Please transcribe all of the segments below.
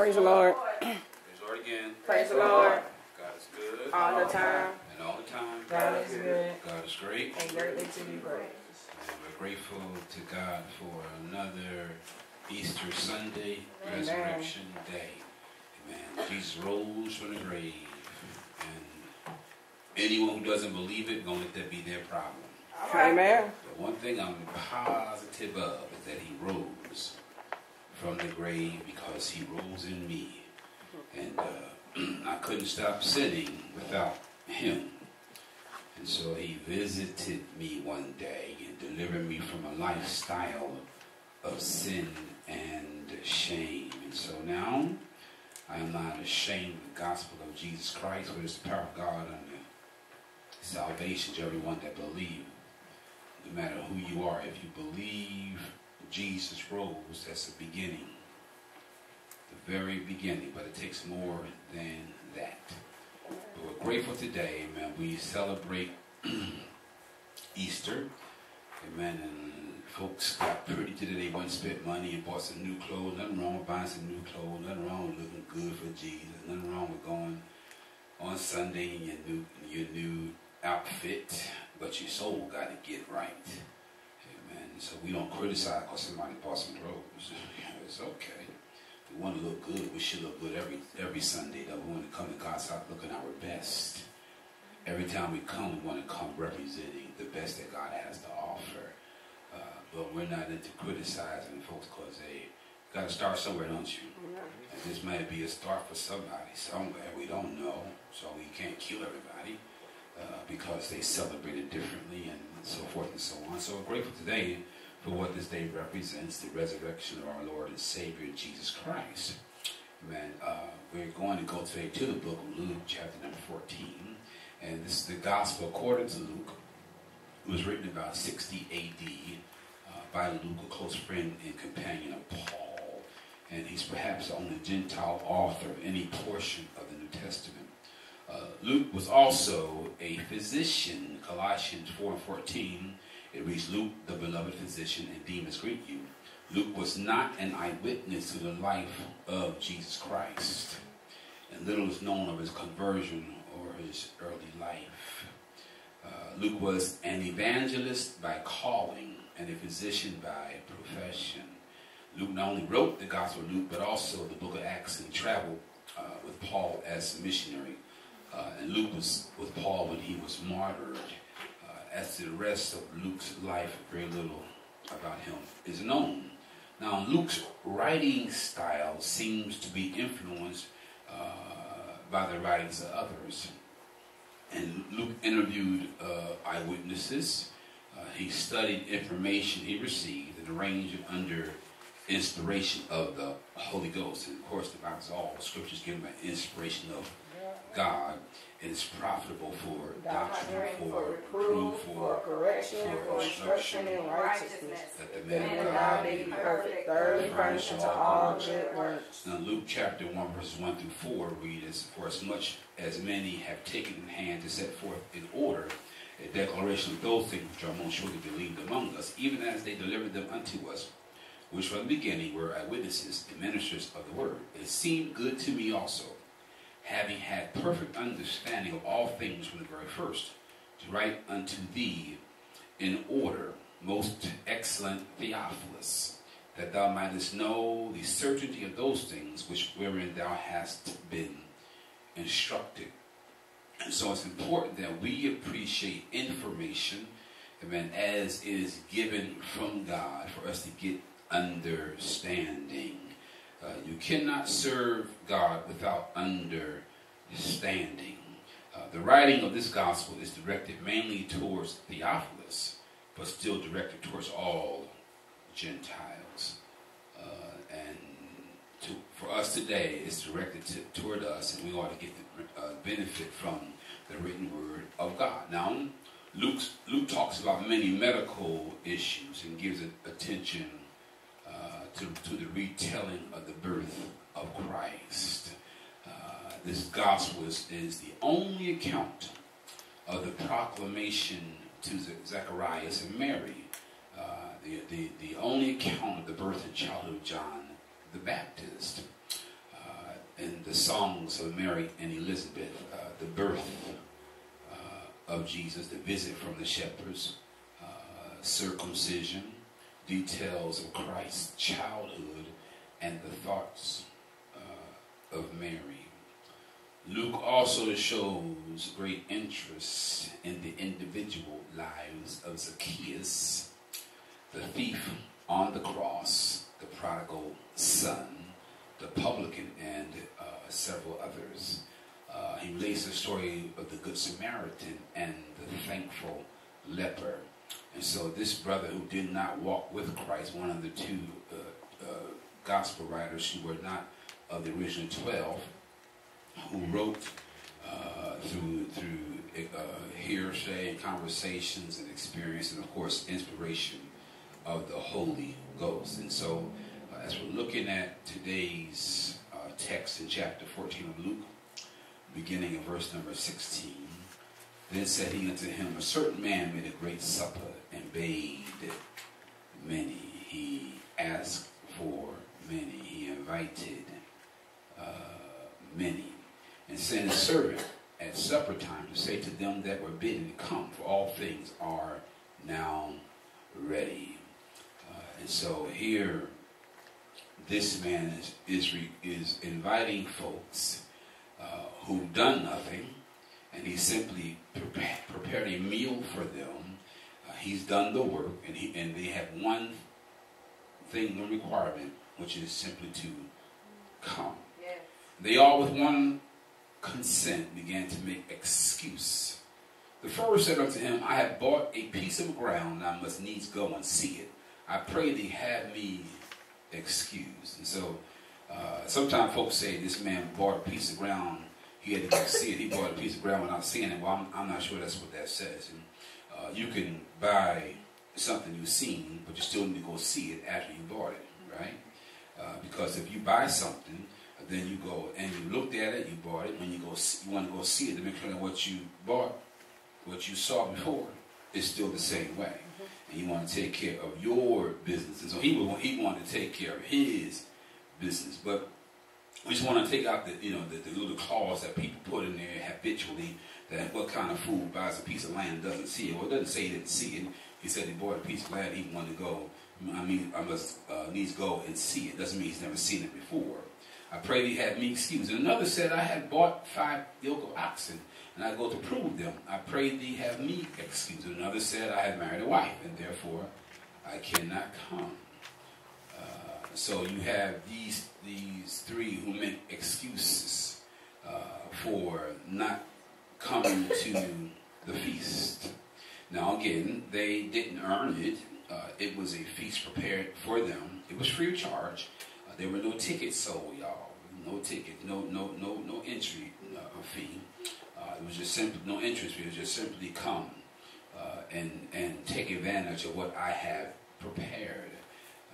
Praise the Lord. Praise the Lord again. Praise the Lord. God is good. All the time. And all the time. God is good God is great. and greatly to be praised. And we're grateful to God for another Easter Sunday, Amen. Resurrection Day. Amen. Jesus rose from the grave. And anyone who doesn't believe it, gonna let that be their problem. Amen. The one thing I'm positive of is that he rose from the grave because he rose in me. And uh, I couldn't stop sinning without him. And so he visited me one day and delivered me from a lifestyle of sin and shame. And so now I am not ashamed of the gospel of Jesus Christ, for it's the power of God unto salvation to everyone that believes no matter who you are, if you believe Jesus rose, that's the beginning. The very beginning, but it takes more than that. But we're grateful today, amen. We celebrate Easter, amen. And folks got pretty today. They went and spent money and bought some new clothes. Nothing wrong with buying some new clothes. Nothing wrong with looking good for Jesus. Nothing wrong with going on Sunday in your new, your new outfit, but your soul got to get right. So we don't criticize because somebody bought some clothes. it's okay. We want to look good. We should look good every every Sunday. Though we want to come to God's house looking our best. Every time we come, we want to come representing the best that God has to offer. Uh, but we're not into criticizing folks because they got to start somewhere, don't you? And this might be a start for somebody somewhere. We don't know, so we can't kill everybody uh, because they celebrated differently and so forth and so on. So we're grateful today for what this day represents, the resurrection of our Lord and Savior Jesus Christ. Amen. Uh, we're going to go today to the book of Luke, chapter number 14. And this is the gospel according to Luke. It was written about 60 AD uh, by Luke, a close friend and companion of Paul. And he's perhaps the only Gentile author of any portion of the New Testament. Uh, Luke was also a physician. Colossians 4 and 14, it reads, Luke, the beloved physician, and Demas greet you. Luke was not an eyewitness to the life of Jesus Christ, and little is known of his conversion or his early life. Uh, Luke was an evangelist by calling and a physician by profession. Luke not only wrote the Gospel of Luke, but also the book of Acts and traveled uh, with Paul as a missionary. Uh, and Luke was with Paul when he was martyred. Uh, as the rest of Luke's life, very little about him is known. Now, Luke's writing style seems to be influenced uh, by the writings of others. And Luke interviewed uh, eyewitnesses. Uh, he studied information he received and arranged it under inspiration of the Holy Ghost. And of course, the Bible is all scriptures given by inspiration of God is profitable for doctrine, for reproof, for, correction, for instruction, in righteousness. that the man the man may be perfect, thoroughly furnished unto all good works. Now Luke chapter 1 verses 1 through 4 read as for as much as many have taken in hand to set forth in order a declaration of those things which are most surely believed among us, even as they delivered them unto us, which from the beginning were eyewitnesses and ministers of the word. It seemed good to me also, having had perfect understanding of all things from the very first, to write unto thee in order, most excellent Theophilus, that thou mightest know the certainty of those things which wherein thou hast been instructed. And so it's important that we appreciate information, amen, as it is given from God for us to get understanding. Uh, you cannot serve God without understanding. Uh, the writing of this gospel is directed mainly towards Theophilus, but still directed towards all Gentiles. Uh, and to, for us today, it's directed to, toward us, and we ought to get the uh, benefit from the written word of God. Now, Luke's, Luke talks about many medical issues and gives attention to, to the retelling of the birth of Christ. Uh, this gospel is, is the only account of the proclamation to Zacharias and Mary. Uh, the, the, the only account of the birth and childhood of John the Baptist. Uh, in the songs of Mary and Elizabeth, uh, the birth uh, of Jesus, the visit from the shepherds, uh, circumcision, details of Christ's childhood, and the thoughts uh, of Mary. Luke also shows great interest in the individual lives of Zacchaeus, the thief on the cross, the prodigal son, the publican, and uh, several others. Uh, he relates the story of the Good Samaritan and the thankful leper. And so this brother who did not walk with Christ, one of the two uh, uh gospel writers who were not of the original 12, who wrote uh, through, through uh, hearsay and conversations and experience and of course inspiration of the Holy Ghost. And so as we're looking at today's uh, text in chapter 14 of Luke, beginning in verse number 16, then said he unto him, A certain man made a great supper and bade many. He asked for many. He invited uh, many. And sent a servant at supper time to say to them that were bidden, Come, for all things are now ready. Uh, and so here this man is, is, is inviting folks uh, who've done nothing, and he simply prepared, prepared a meal for them. He's done the work, and, he, and they have one thing, one requirement, which is simply to come. Yes. They all, with one consent, began to make excuse. The first said unto him, I have bought a piece of ground, I must needs go and see it. I pray thee have me excused. And so uh, sometimes folks say this man bought a piece of ground. He had to go see it. He bought a piece of ground without seeing it. Well, I'm, I'm not sure that's what that says. And uh, you can buy something you've seen, but you still need to go see it after you bought it, right? Uh, because if you buy something, then you go and you looked at it, you bought it. When you go, you want to go see it to make sure that what you bought, what you saw before, is still the same way and you want to take care of your business. And so he would, he wanted to take care of his business, but we just want to take out the you know the, the little clause that people put in there habitually that what kind of fool buys a piece of land doesn't see it. Well, it doesn't say he didn't see it. He said he bought a piece of land. He wanted to go. I mean, I must uh, needs go and see it. Doesn't mean he's never seen it before. I pray he had me excused. And another said, I had bought five yoke of oxen and I go to prove them. I pray thee have me excused. And another said, I have married a wife, and therefore I cannot come. Uh, so you have these these three who make excuses uh, for not coming to the feast. Now again, they didn't earn it. Uh, it was a feast prepared for them. It was free of charge. Uh, there were no tickets sold, y'all. No ticket, no no no no entry uh, fee. It was just simply no interest. It was just simply come uh, and and take advantage of what I have prepared.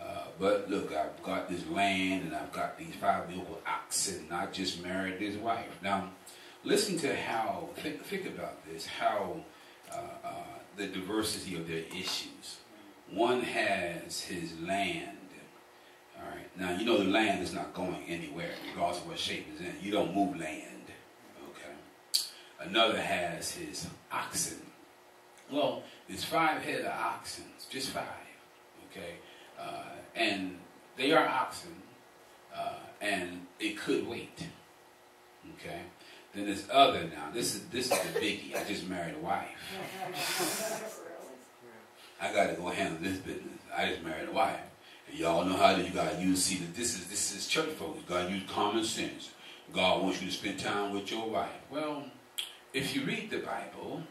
Uh, but look, I've got this land and I've got these five yoke oxen. And I just married this wife. Now, listen to how think, think about this. How uh, uh, the diversity of their issues. One has his land. All right. Now you know the land is not going anywhere, regardless of what shape it's in. You don't move land. Okay. Another has his oxen. Well, there's five head of oxen, just five, okay? Uh, and they are oxen, uh, and it could wait, okay? Then there's other now. This is this is the biggie. I just married a wife. I got to go handle this business. I just married a wife. And y'all know how you got to use. See that this is this is church folks. You got to use common sense. God wants you to spend time with your wife. Well, if you read the Bible,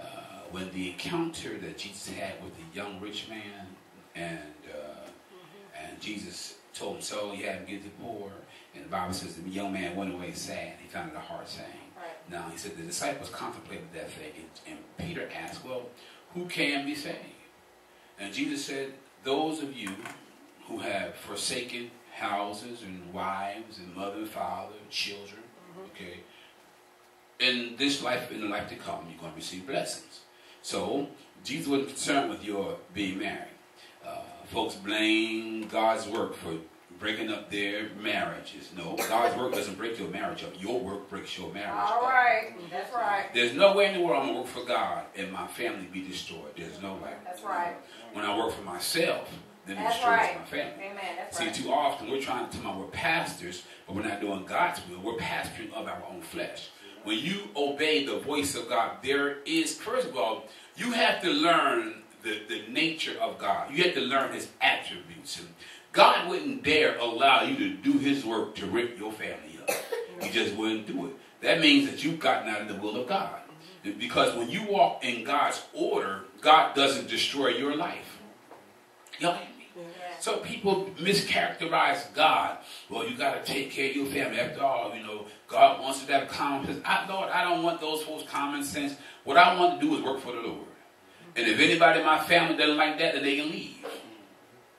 uh, when the encounter that Jesus had with the young rich man, and uh, mm-hmm. and Jesus told him so, he had him give the poor, and the Bible says the young man went away sad. He found it a hard saying. Right. Now he said the disciples contemplated that thing, and, and Peter asked, "Well, who can be saved?" And Jesus said, "Those of you who have forsaken houses and wives and mother and father, and children, mm-hmm. okay." in this life, in the life to come, you're going to receive blessings. So, Jesus wasn't concerned with your being married. Uh, folks blame God's work for breaking up their marriages. No, God's work doesn't break your marriage up. Your work breaks your marriage All up. right. That's right. There's no way in the world I'm gonna work for God and my family be destroyed. There's no way. That's right. When I work for myself, then it destroys right. my family. Amen. That's See, right. too often we're trying to tell them we're pastors, but we're not doing God's will. We're pastoring of our own flesh. When you obey the voice of God, there is, first of all, you have to learn the, the nature of God. You have to learn his attributes. And God wouldn't dare allow you to do his work to rip your family up. He just wouldn't do it. That means that you've gotten out of the will of God. Because when you walk in God's order, God doesn't destroy your life. Y'all hear me? Yeah. So people mischaracterize God. Well, you got to take care of your family. After all, you know, God wants you to have common sense. I, Lord, I don't want those folks common sense. What I want to do is work for the Lord. And if anybody in my family doesn't like that, then they can leave.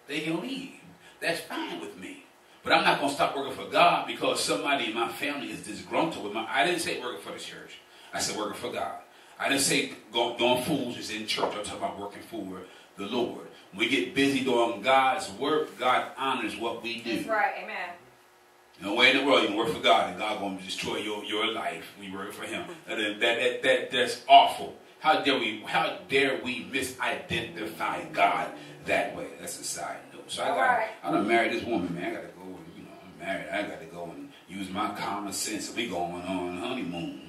They can leave. That's fine with me. But I'm not going to stop working for God because somebody in my family is disgruntled with my. I didn't say working for the church. I said working for God. I didn't say go, doing fools is in church. I'm talking about working for the Lord. When we get busy doing God's work, God honors what we do. That's right. Amen. No way in the world you can work for God and God going to destroy your, your life when you work for Him. That, that, that, that, that's awful. How dare we? How dare we misidentify God that way? That's a side note. So I got. Alright. I done married this woman, man. I got to go. You know, I'm married. I got to go and use my common sense. We going on honeymoon.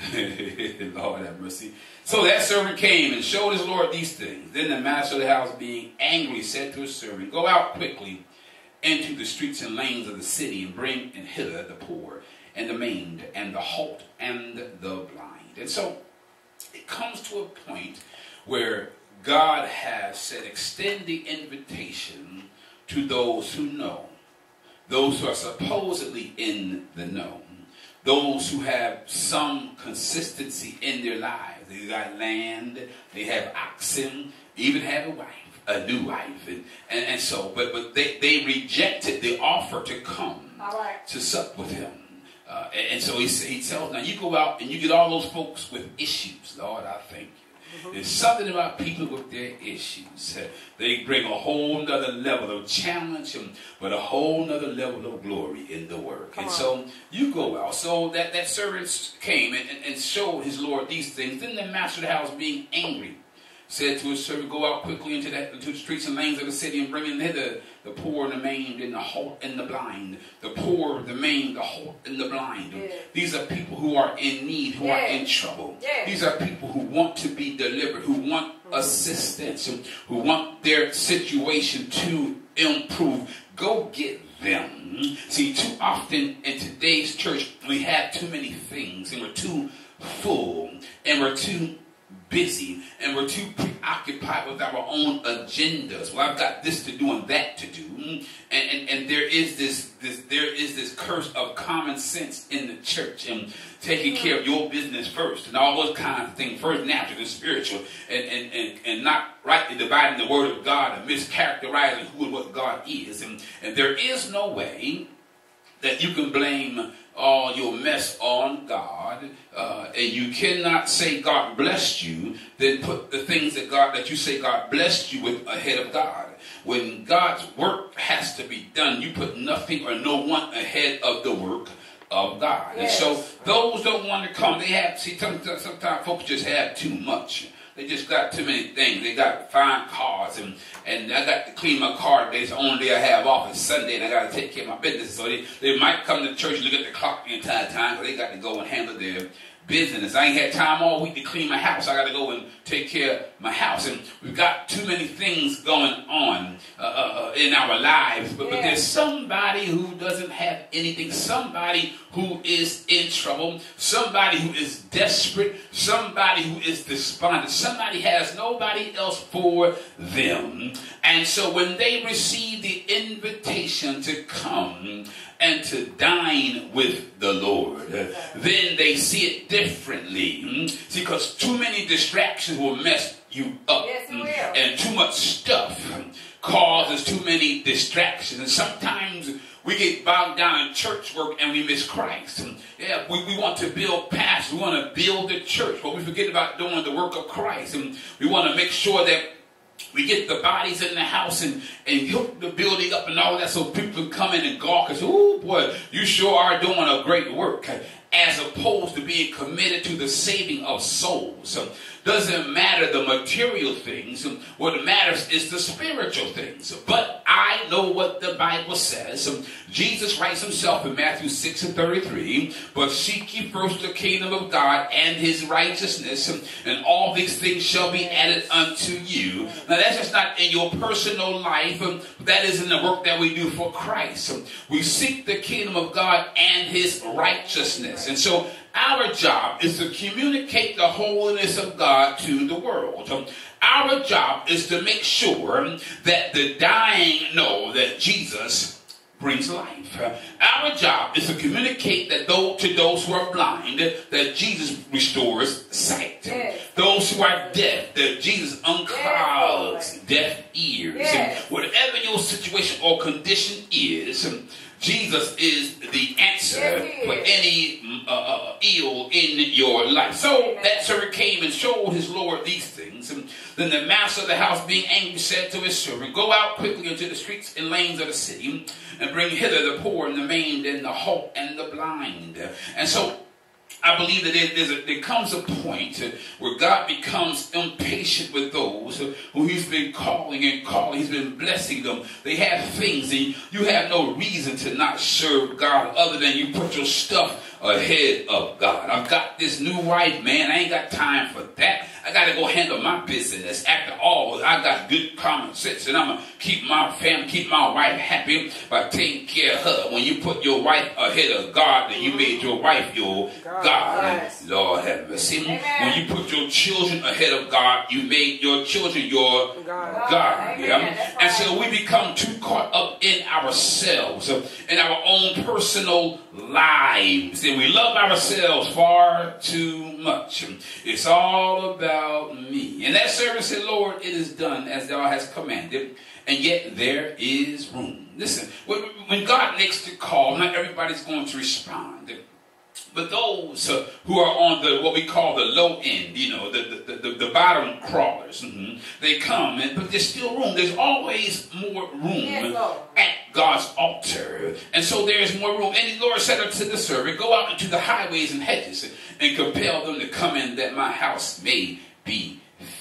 Lord have mercy. So that servant came and showed his Lord these things. Then the master of the house, being angry, said to his servant, Go out quickly into the streets and lanes of the city and bring in hither the poor and the maimed and the halt and the blind. And so it comes to a point where God has said, extend the invitation to those who know, those who are supposedly in the know, those who have some consistency in their lives. They got land, they have oxen, even have a wife, a new wife. And, and, and so, but, but they, they rejected the offer to come right. to sup with him. Uh, and, and so he, he tells, now you go out and you get all those folks with issues. Lord, I thank you. Mm-hmm. There's something about people with their issues. They bring a whole nother level of challenge, but a whole nother level of glory in the work. Come and on. so you go out. So that, that servant came and, and, and showed his Lord these things. Then the master of the house, being angry, said to his servant, Go out quickly into, that, into the streets and lanes of the city and bring in hither the poor and the maimed and the halt and the blind. The poor, the maimed, the halt and the blind. Yeah. These are people who are in need, who are in trouble. Yeah. These are people who want to be delivered, who want assistance, who- who want their situation to improve. Go get them. See, too often in today's church, we have too many things and we're too full and we're too busy and we're too preoccupied with our own agendas. Well, I've got this to do and that to do. And, and, and there is this, this there is this curse of common sense in the church and taking care of your business first and all those kinds of things, first natural and spiritual, and, and, and, and not rightly dividing the word of God and mischaracterizing who and what God is. And, and there is no way that you can blame all your mess on God, uh, and you cannot say God blessed you, then put the things that God that you say God blessed you with ahead of God. When God's work has to be done, you put nothing or no one ahead of the work of God. And so those don't want to come. They have see sometimes, sometimes folks just have too much. They just got too many things. They got fine cars, and and I got to clean my car. It's only I have off is Sunday, and I got to take care of my business. So they, they might come to church and look at the clock the entire time, they got to go and handle their business. I ain't had time all week to clean my house. I got to go and take care of my house, and we've got too many things going on uh, uh, in our lives. But, but there's somebody who doesn't have anything. Somebody who is in trouble. Somebody who is desperate. Somebody who is despondent. Somebody has nobody else for them. And so when they receive the invitation to come and to dine with the Lord, then they see it differently. Hmm? See, because too many distractions will mess you up. Yes, hmm, will. And too much stuff hmm, causes too many distractions. And sometimes we get bogged down in church work and we miss Christ. Yeah, we, we want to build pastors. We want to build the church, but we forget about doing the work of Christ. And we want to make sure that we get the bodies in the house and, and hook the building up and all that so people can come in and gawk and say, oh boy, you sure are doing a great work. As opposed to being committed to the saving of souls. Doesn't matter the material things. What matters is the spiritual things. But I know what the Bible says. Jesus writes himself in Matthew 6 and 33, but seek ye first the kingdom of God and his righteousness, and all these things shall be added unto you. Now that's just not in your personal life. That is in the work that we do for Christ. We seek the kingdom of God and his righteousness. And so our job is to communicate the holiness of God to the world. Our job is to make sure that the dying know that Jesus brings life. Our job is to communicate that though, to those who are blind that Jesus restores sight. Yes. Those who are deaf that Jesus unclogs yes. deaf ears. Yes. Whatever your situation or condition is, Jesus is the answer for any uh, uh, ill in your life. So that servant came and showed his Lord these things. And then the master of the house, being angry, said to his servant, Go out quickly into the streets and lanes of the city and bring hither the poor and the maimed and the halt and the blind. And so I believe that there, a, there comes a point where God becomes impatient with those who He's been calling and calling. He's been blessing them. They have things, and you have no reason to not serve God other than you put your stuff ahead of God. I've got this new wife, man. I ain't got time for that. I got to go handle my business. After all, I got good common sense, and I'm gonna keep my family, keep my wife happy by taking care of her. When you put your wife ahead of God, then you made your wife your God. God. Lord have mercy. Amen. When you put your children ahead of God, you made your children your God. God. Yeah? And so we become too caught up in ourselves, in our own personal lives, and we love ourselves far too much. It's all about me. And that servant said, Lord, it is done as thou hast commanded, and yet there is room. Listen, when God makes the call, not everybody's going to respond. But those uh, who are on the what we call the low end, you know, the the, the, the bottom crawlers, mm-hmm, they come, and but there's still room. There's always more room yes, at God's altar, and so there's more room. And the Lord said unto the servant, "Go out into the highways and hedges, and compel them to come in, that my house may be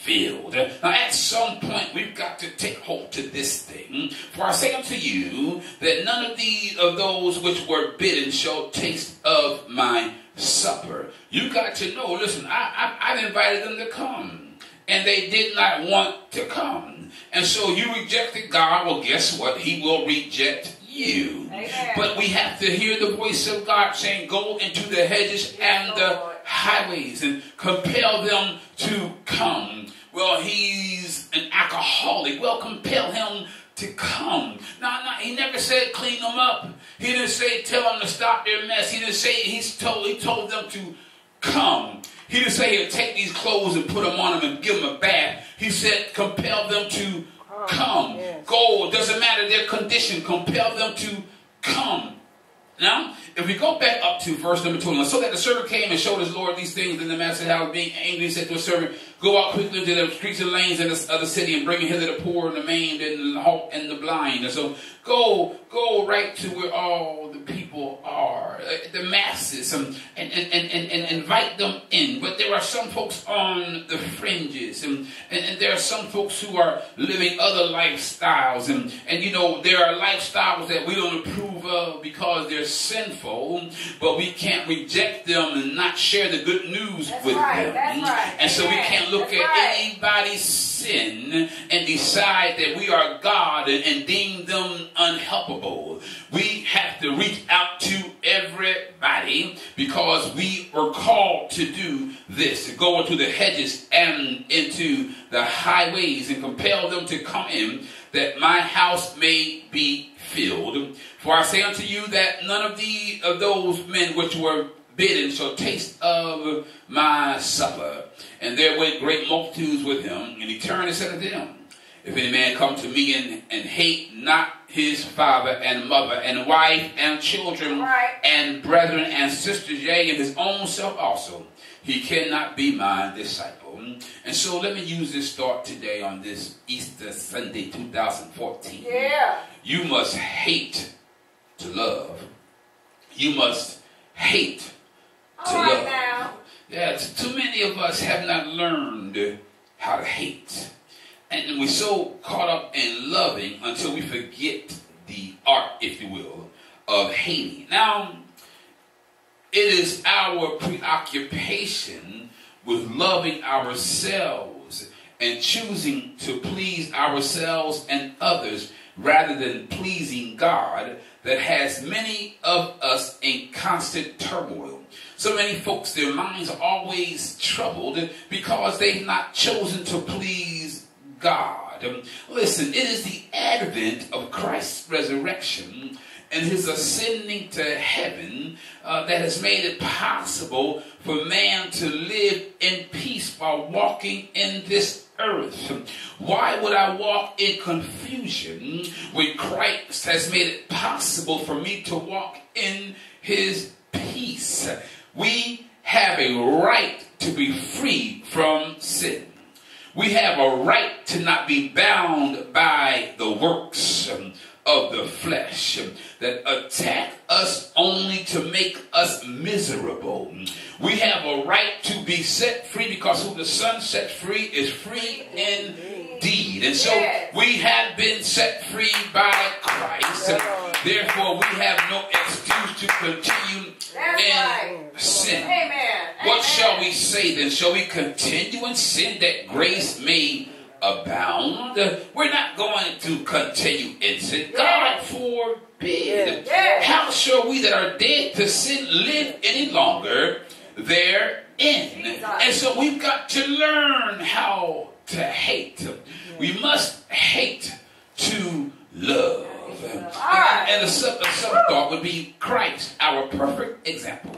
filled. Now, at some point, we've got to take hold to this thing. For I say unto you that none of these of those which were bidden shall taste of my supper. You got to know. Listen, I, I, I invited them to come, and they did not want to come. And so you rejected God. Well, guess what? He will reject you. Amen. But we have to hear the voice of God saying, Go into the hedges and the highways and compel them to come. Well, he's an alcoholic. Well, compel him to come. No, no, he never said clean them up. He didn't say tell them to stop their mess. He didn't say he's told he told them to come. He didn't say he'll take these clothes and put them on them and give them a bath. He said compel them to come. Yes. Go. Doesn't matter their condition. Compel them to come. Now, if we go back up to verse number 21, so that the servant came and showed his Lord these things, and the master, how being angry, said to the servant, Go out quickly into the streets and lanes of the city and bring hither the poor and the maimed and the halt and the blind. And so go, go right to where all the people are, uh, the masses, um, and, and, and, and, and invite them in. But there are some folks on the fringes, and, and, and there are some folks who are living other lifestyles. And, and you know, there are lifestyles that we don't approve of because they're sinful, but we can't reject them and not share the good news That's with right, them. Right. And so we can't look at right. anybody's sin and decide that we are God and, and deem them unhelpable. We have to reach out to everybody because we are called to do this, to go into the hedges and into the highways and compel them to come in that my house may be filled. For I say unto you that none of the of those men which were bidden shall taste of my supper. And there went great multitudes with him. And he turned and said unto them, If any man come to me and, and hate not his father and mother and wife and children right. and brethren and sisters, yea, and his own self also, he cannot be my disciple. And so let me use this thought today on this Easter Sunday 2014. Yeah. You must hate to love. You must hate to right love. now. Yeah, too many of us have not learned how to hate. And we're so caught up in loving until we forget the art, if you will, of hating. Now, it is our preoccupation with loving ourselves and choosing to please ourselves and others rather than pleasing God that has many of us in constant turmoil. So many folks, their minds are always troubled because they've not chosen to please God. Um, Listen, it is the advent of Christ's resurrection and his ascending to heaven uh, that has made it possible for man to live in peace while walking in this earth. Why would I walk in confusion when Christ has made it possible for me to walk in his peace? We have a right to be free from sin. We have a right to not be bound by the works of the flesh that attack us only to make us miserable. We have a right to be set free because who the Son sets free is free indeed. And so Yes. we have been set free by Christ. Yeah. Therefore, we have no excuse to continue That's in right. sin. Amen. What Amen. shall we say then? Shall we continue in sin that grace may abound? We're not going to continue in sin. God forbid. How shall we that are dead to sin live any longer therein? And so we've got to learn how to hate. We must hate to love. right. And, and the sub, thought would be Christ, our perfect example.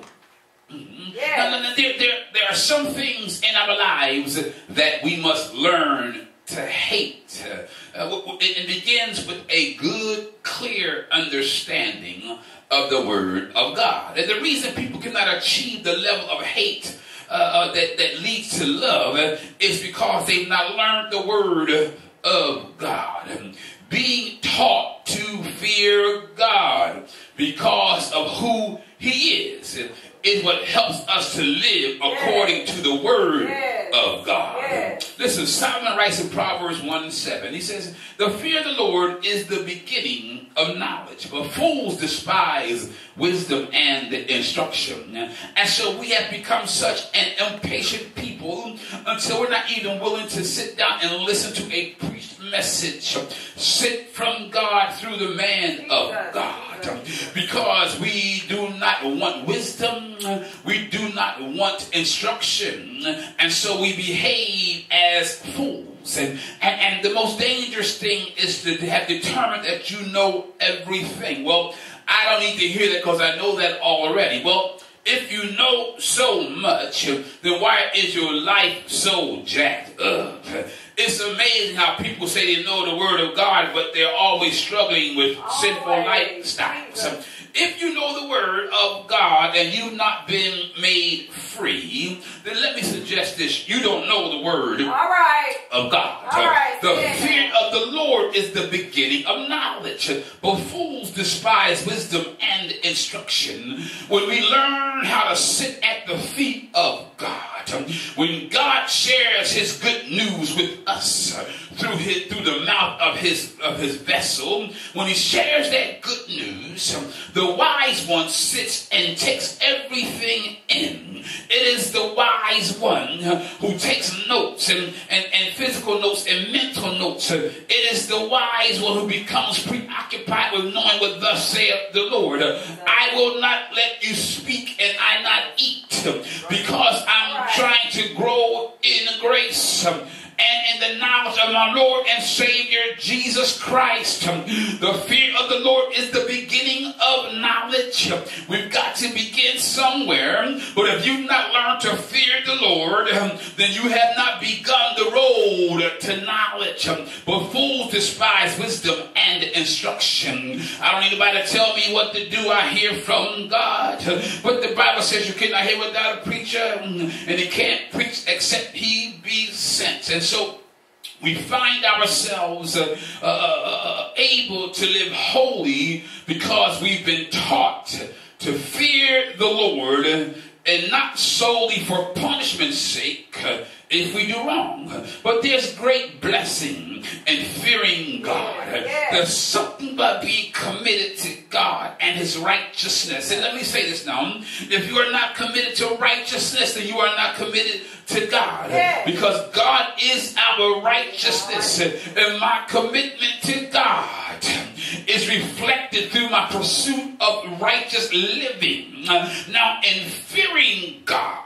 Yeah. Now, now, now, there, there, there are some things in our lives that we must learn to hate. Uh, w- w- it, it begins with a good, clear understanding of the Word of God. And the reason people cannot achieve the level of hate uh, uh, that, that leads to love is because they've not learned the Word of God. Being taught to fear God because of who He is is what helps us to live according to the Word Yes. of God. Yes. Listen, Solomon writes in Proverbs 1 7. He says, The fear of the Lord is the beginning of knowledge, but fools despise wisdom and the instruction. And so we have become such an impatient people until we're not even willing to sit down and listen to a preached message sent from God through the man of God. Because we do not want wisdom, we do not want instruction, and so we behave as fools. And, and, and the most dangerous thing is to have determined that you know everything. Well, I don't need to hear that because I know that already. Well, if you know so much, then why is your life so jacked up? It's amazing how people say they know the Word of God, but they're always struggling with sinful Always. lifestyles. If you know the Word of God and you've not been made free, then let me suggest this. You don't know the Word All right. of God. All right, The yeah. fear of the Lord is the beginning of knowledge. But fools despise wisdom and instruction. When we learn how to sit at the feet of God, when God shares his good news with us through his through the mouth of his of his vessel, when he shares that good news, the wise one sits and takes everything in. It is the wise one who takes notes and, and, and physical notes and mental notes. It is the wise one who becomes preoccupied with knowing what thus saith the Lord. I will not let you speak and I not eat because I'm trying to grow in grace and in the knowledge of my Lord and Savior Jesus Christ. The fear of the Lord is the beginning of knowledge. We've got to begin somewhere, but if you've not learned to fear the Lord, then you have not begun the road to knowledge. But fools despise wisdom and instruction. I don't need anybody to tell me what to do. I hear from God. But the Bible says you cannot hear without a preacher, and he can't preach except he be sent. And so we find ourselves uh, uh, uh, able to live holy because we've been taught to fear the Lord and not solely for punishment's sake if we do wrong. But there's great blessing in fearing God. There's something about being committed to God and His righteousness. And let me say this now. If you are not committed to righteousness, then you are not committed to God. Because God is our righteousness. And my commitment to God is reflected through my pursuit of righteous living. Now, in fearing God,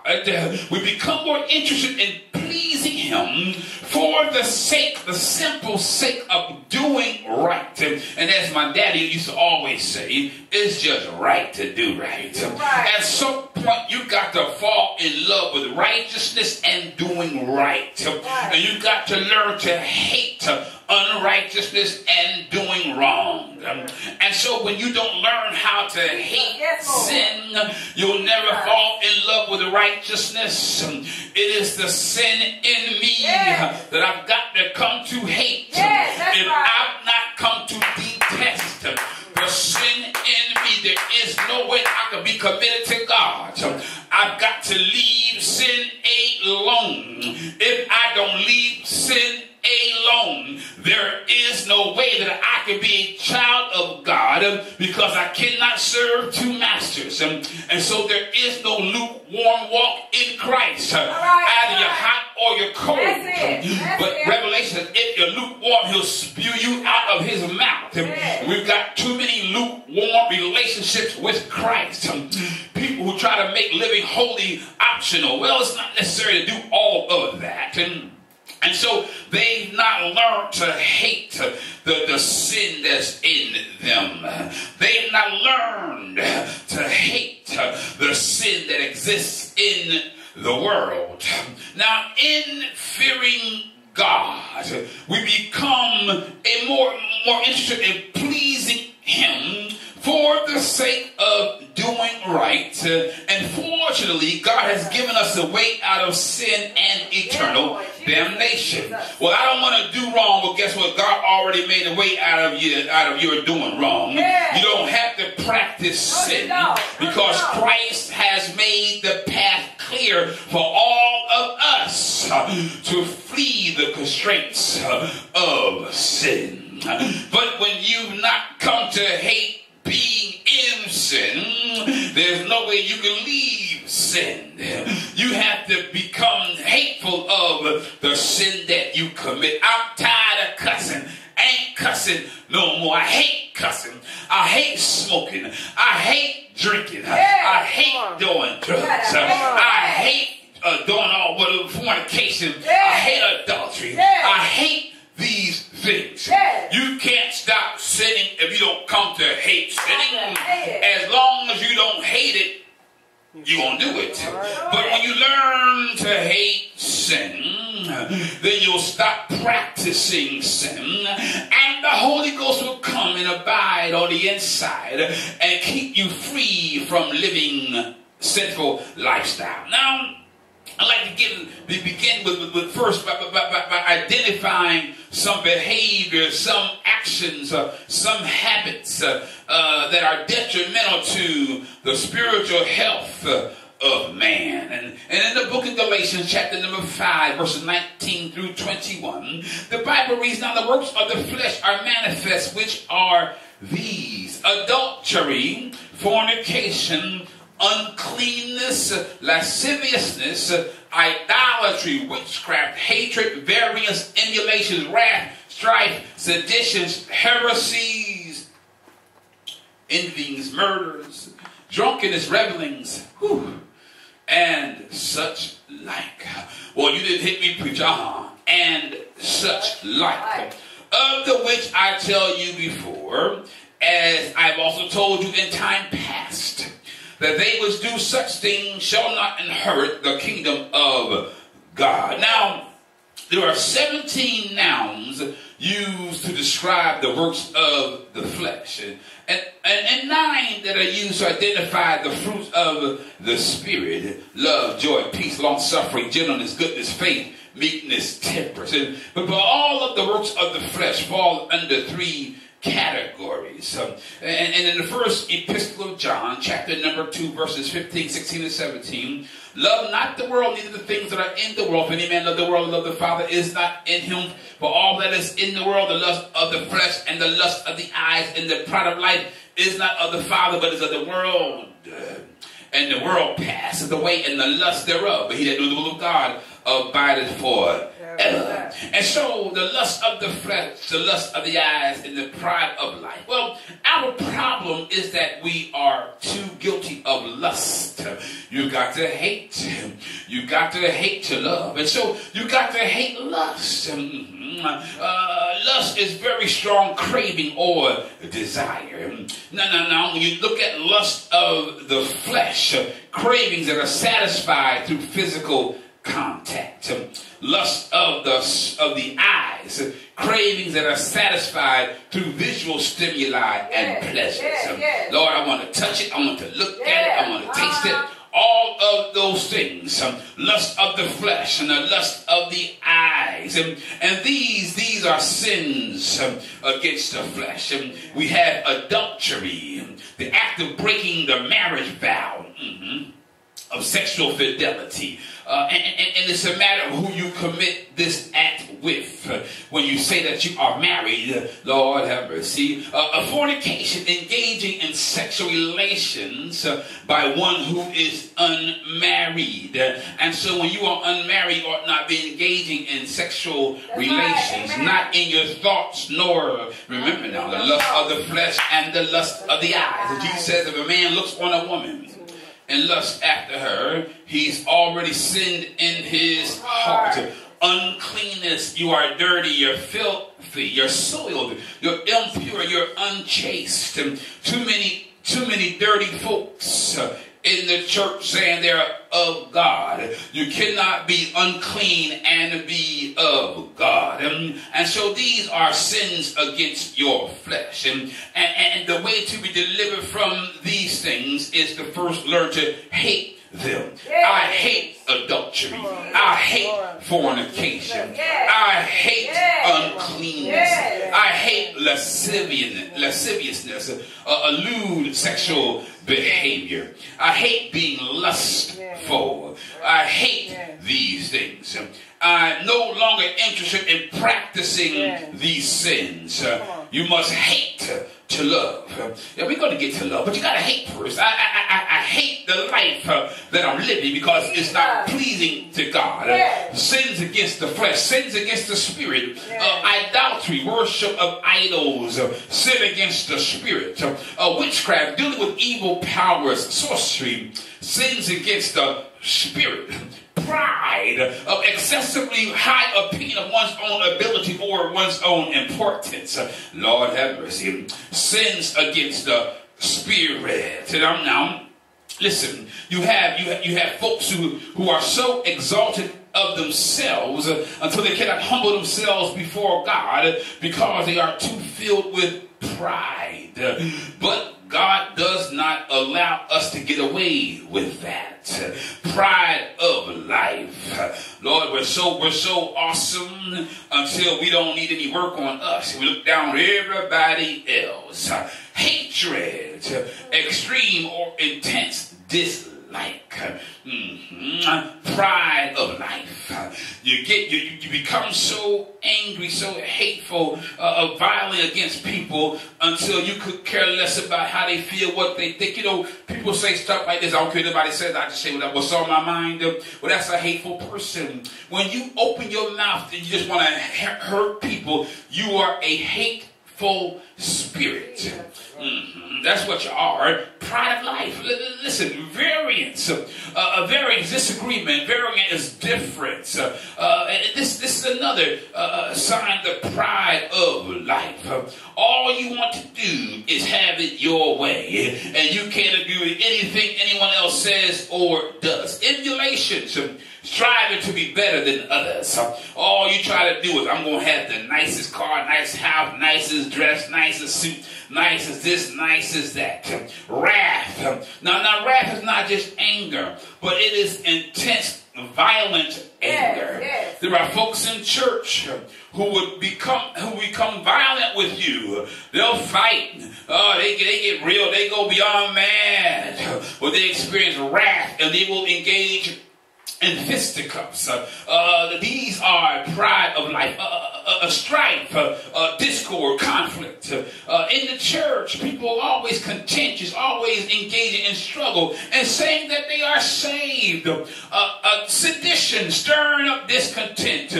we become more interested in pleasing Him for the sake, the simple sake of doing right. And as my daddy used to always say, it's just right to do right. right. At some point, you got to fall in love with righteousness and doing right. right. And you got to learn to hate unrighteousness and doing wrong. And so when you don't learn how to hate sin, you'll never fall in love with righteousness. It is the sin in me that I've got to come to hate. if I've not come to detest the sin in me, there is no way I can be committed to God. I've got to leave sin alone. If I don't leave sin alone. There is no way that I can be a child of God because I cannot serve two masters. And, so there is no lukewarm walk in Christ. Right, Either you're hot or you're cold. That's That's but it. Revelation, if you're lukewarm, he'll spew you out of his mouth. We've got too many lukewarm relationships with Christ. People who try to make living holy optional. Well, it's not necessary to do all of that. And and so they've not learned to hate the, the sin that's in them. They've not learned to hate the sin that exists in the world. Now, in fearing God, we become a more, more interested in pleasing Him for the sake of doing right. And fortunately, God has given us a way out of sin and eternal damnation. Well, I don't want to do wrong, but guess what? God already made a way out of you out of your doing wrong. You don't have to practice sin because Christ has made the path clear for all of us to flee the constraints of sin. But when you've not come to hate being in sin, there's no way you can leave sin. You have to become hateful of the sin that you commit. I'm tired of cussing. ain't cussing no more. I hate cussing. I hate smoking. I hate drinking. I hate doing drugs. I hate uh, doing all what fornication. I hate adultery. I hate these things. Yes. You can't stop sinning if you don't come to hate sinning. As long as you don't hate it, you're going to do it. But when you learn to hate sin, then you'll stop practicing sin, and the Holy Ghost will come and abide on the inside and keep you free from living sinful lifestyle. Now, I'd like to get, begin with, with, with first by, by, by, by, identifying some behaviors, some actions, uh, some habits uh, uh, that are detrimental to the spiritual health uh, of man. And, and in the book of Galatians, chapter number 5, verses 19 through 21, the Bible reads, Now the works of the flesh are manifest, which are these adultery, fornication, uncleanness, lasciviousness, idolatry, witchcraft, hatred, variance, emulations, wrath, strife, seditions, heresies, envyings, murders, drunkenness, revelings, whew, and such like. Well, you didn't hit me, preacher, uh-huh. And such like. Of the which I tell you before, as I've also told you in time past that they which do such things shall not inherit the kingdom of God. Now, there are 17 nouns used to describe the works of the flesh. And, and, and, nine that are used to identify the fruits of the Spirit love, joy, peace, long suffering, gentleness, goodness, faith, meekness, temperance. And, but, but all of the works of the flesh fall under three categories. Um, and, and, in the first epistle of John, chapter number 2, verses 15, 16, and 17, love not the world, neither the things that are in the world. If any man love the world, love the Father is not in him. For all that is in the world, the lust of the flesh and the lust of the eyes and the pride of life is not of the Father, but is of the world. And the world passeth away and the lust thereof. But he that doeth the will of God abideth for. And so the lust of the flesh, the lust of the eyes, and the pride of life. Well, our problem is that we are too guilty of lust. You got to hate. You got to hate to love. And so you got to hate lust. Uh, lust is very strong craving or desire. No, no, no. When you look at lust of the flesh, cravings that are satisfied through physical contact, lust of the of the eyes, cravings that are satisfied through visual stimuli and pleasures. Yeah, yeah. Lord, I want to touch it. I want to look at it. I want to taste uh-huh. it. All of those things, um, lust of the flesh and the lust of the eyes, and, and these these are sins um, against the flesh. And we have adultery, the act of breaking the marriage vow. Mm-hmm of sexual fidelity. Uh, and, and, and, it's a matter of who you commit this act with. When you say that you are married, Lord have mercy. Uh, a fornication, engaging in sexual relations uh, by one who is unmarried. and so when you are unmarried, you ought not be engaging in sexual That's relations, right. not in your thoughts, nor, remember now, the lust of the flesh and the lust of the eyes. Jesus says if a man looks on a woman, and lust after her, he's already sinned in his heart. Uncleanness, you are dirty, you're filthy, you're soiled, you're impure, you're unchaste. Too many, too many dirty folks in the church saying they're of God. You cannot be unclean and be of God. And, and so these are sins against your flesh. And, and, and the way to be delivered from these things is to first learn to hate them. I hate adultery. I hate fornication. I hate uncleanness. I hate lasciviousness, uh, lewd sexual behavior. I hate being lustful. I hate these things. I'm no longer interested in practicing these sins. You must hate to love. Yeah, we're going to get to love, but you got to hate first. I, I, I, I hate the life uh, that I'm living because it's not pleasing to God. Uh, sins against the flesh, sins against the spirit, uh, idolatry, worship of idols, uh, sin against the spirit, uh, witchcraft, dealing with evil powers, sorcery, sins against the spirit pride of excessively high opinion of one's own ability or one's own importance. Lord have mercy. Sins against the spirit. And I'm now listen, you have you have, you have folks who, who are so exalted of themselves until they cannot humble themselves before God because they are too filled with pride. But God does not allow us to get away with that. Pride of life. Lord, we're so we're so awesome until we don't need any work on us. We look down on everybody else. Hatred, extreme or intense dislike like mm-hmm, pride of life. You get you, you become so angry, so hateful, uh, uh, violent against people until you could care less about how they feel, what they think. You know, people say stuff like this. I don't care what anybody says. I just say what's on my mind. Well, that's a hateful person. When you open your mouth and you just want to hurt people, you are a hateful spirit. Mm-hmm. That's what you are. Pride of life. L- listen, variance, uh, variance, disagreement. Variance is difference. Uh, uh, this, this is another uh, uh, sign the pride of life. All you want to do is have it your way, and you can't agree with anything anyone else says or does. Emulations striving to be better than others. All you try to do is, I'm going to have the nicest car, nice house, nicest dress, nicest suit, nicest this, nicest that. Wrath. Now, now, wrath is not just anger, but it is intense violent anger. Yes, yes. There are folks in church who would become who become violent with you. They'll fight. Oh, they, they get real. They go beyond mad. Or they experience wrath and they will engage in fisticuffs. Uh, uh, these are pride of life, uh, uh a strife, discord, conflict. in the church, people are always contentious, always engaging in struggle, and saying that they are saved. sedition, stirring up discontent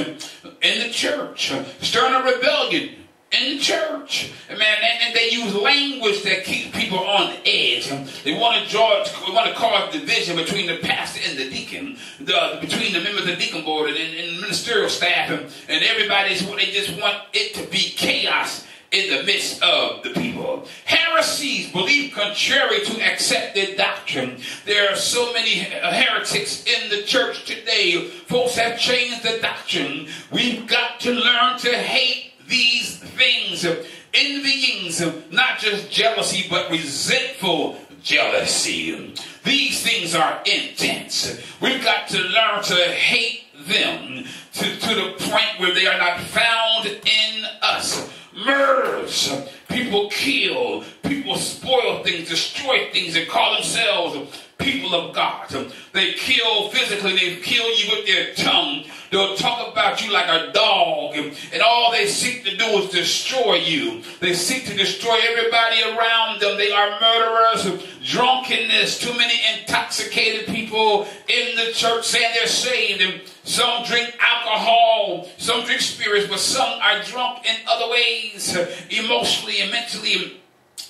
in the church, stirring up rebellion in the church. Man, and, and, they use language that keeps people on edge. They want to draw, they want to cause division between the pastor and the deacon, the, between the members of the deacon board and, and ministerial staff, and, and everybody's. They just want it to be chaos in the midst of the people. Heresies, believe contrary to accepted doctrine. There are so many uh, heretics in the church today. Folks have changed the doctrine. We've got to learn to hate these things, envyings, not just jealousy, but resentful jealousy. These things are intense. We've got to learn to hate them to, to the point where they are not found in us. Murders. People kill. People spoil things, destroy things, and call themselves people of God. They kill physically, they kill you with their tongue. They'll talk about you like a dog, and all they seek to do is destroy you. They seek to destroy everybody around them. They are murderers, drunkenness, too many intoxicated people in the church saying they're saved. And some drink alcohol, some drink spirits, but some are drunk in other ways, emotionally and mentally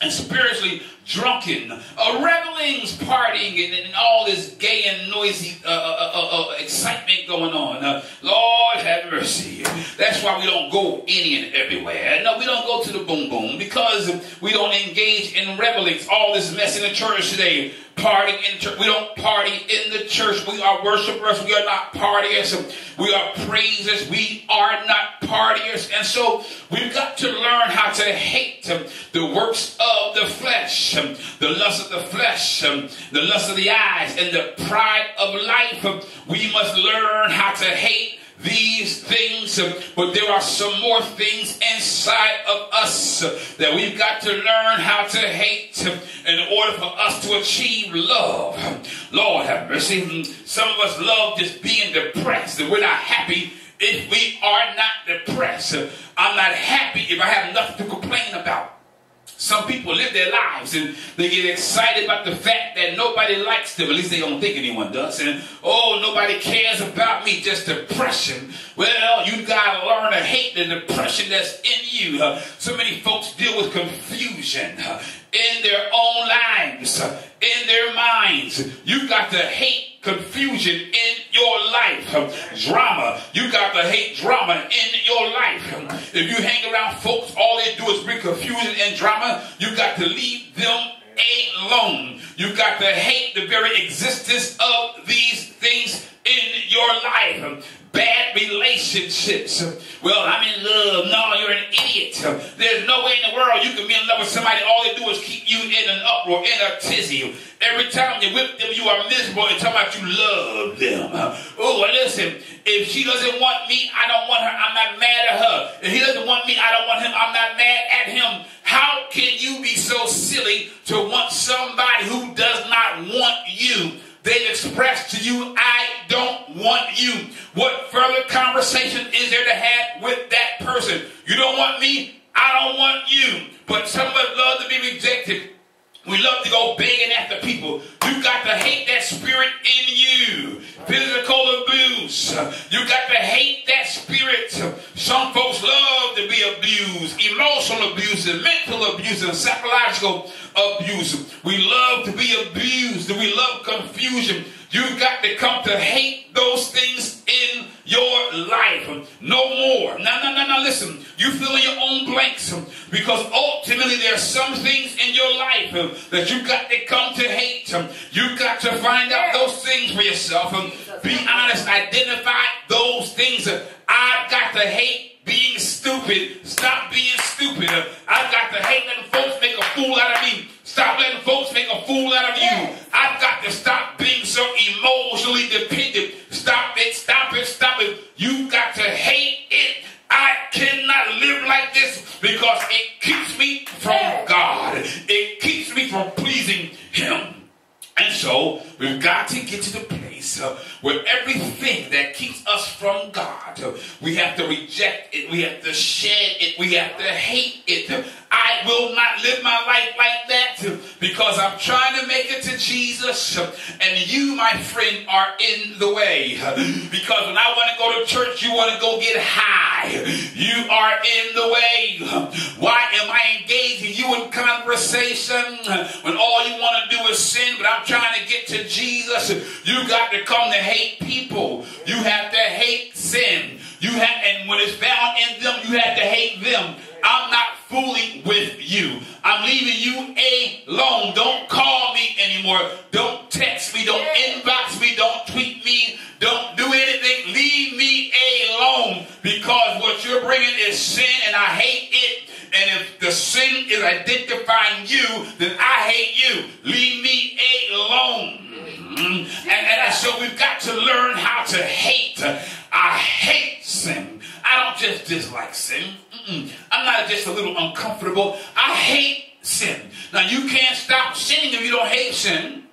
and spiritually drunken, uh, revelings, partying, and, and, all this gay and noisy uh, uh, uh, uh excitement going on. Uh, Lord have mercy. That's why we don't go any and everywhere. No, we don't go to the boom boom because we don't engage in revelings. All this mess in the church today partying in church. We don't party in the church. We are worshipers. We are not partiers. We are praisers. We are not partiers. And so we've got to learn how to hate the works of the flesh, Um, the lust of the flesh, um, the lust of the eyes, and the pride of life. Um, we must learn how to hate these things, but there are some more things inside of us uh, that we've got to learn how to hate in order for us to achieve love. Lord have mercy. Hmm, some of us love just being depressed and we're not happy if we are not depressed. I'm not happy if I have nothing to complain about. Some people live their lives and they get excited about the fact that nobody likes them. At least they don't think anyone does. And oh, nobody cares about me. Just depression. Well, you gotta learn to hate the depression that's in you. Uh, so many folks deal with confusion uh, in their own lives, uh, in their minds. You've got to hate confusion in your life. Drama. You got to hate drama in your life. If you hang around folks, all they do is bring confusion and drama. You got to leave them alone. You got to hate the very existence of these things in your life bad relationships. Well, I'm in love. No, you're an idiot. There's no way in the world you can be in love with somebody. All they do is keep you in an uproar, in a tizzy. Every time you whip them, you are miserable and talk about you love them. Oh, listen, if she doesn't want me, I don't want her. I'm not mad at her. If he doesn't want me, I don't want him. I'm not mad at him. How can you be so silly to want somebody who does not want you? They express to you, I don't want you. What further conversation is there to have with that person? You don't want me, I don't want you. But some of us love to be rejected. We love to go begging after people. You've got to hate that spirit in you. Physical abuse. You've got to hate that spirit. Some folks love to be abused. Emotional abuse and mental abuse and psychological abuse. We love to be abused. We love confusion. You've got to come to hate those things in your life. No more. No, no, no, no. Listen, you fill in your own blanks because ultimately there are some things in your life that you've got to come to hate. You've got to find out those things for yourself. And be honest, identify those things. That I've got to hate being stupid. Stop being stupid. I've got to hate letting folks make a fool out of me. Stop letting folks make a fool out of you. I've got to stop being so emotionally dependent. Stop it, stop it, stop it. You've got to hate it. I cannot live like this because it keeps me from God. It keeps me from pleasing Him. And so we've got to get to the place uh, where everything that keeps us from God, uh, we have to reject it, we have to shed it, we have to hate it. I will not live my life like that because I'm trying to make it to Jesus, and you, my friend, are in the way. Because when I want to go to church, you want to go get high. You are in the way. Why am I engaging you in conversation when all you want to do is sin? But I'm trying to get to Jesus. You got to come to hate people. You have to hate sin. You have, and when it's found in them, you have to hate them. I'm not fooling with you. I'm leaving you alone. Don't call me anymore. Don't text me. Don't inbox me. Don't tweet me. Don't do anything. Leave me alone because what you're bringing is sin and I hate it. And if the sin is identifying you, then I hate you. Leave me alone. Mm-hmm. And, and so we've got to learn how to hate. I hate sin. I don't just dislike sin. Mm-mm. Just a little uncomfortable. I hate sin. Now you can't stop sinning if you don't hate sin.